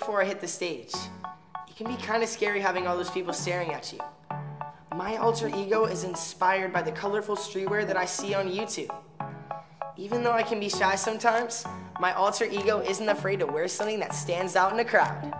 before I hit the stage. It can be kind of scary having all those people staring at you. My alter ego is inspired by the colorful streetwear that I see on YouTube. Even though I can be shy sometimes, my alter ego isn't afraid to wear something that stands out in a crowd.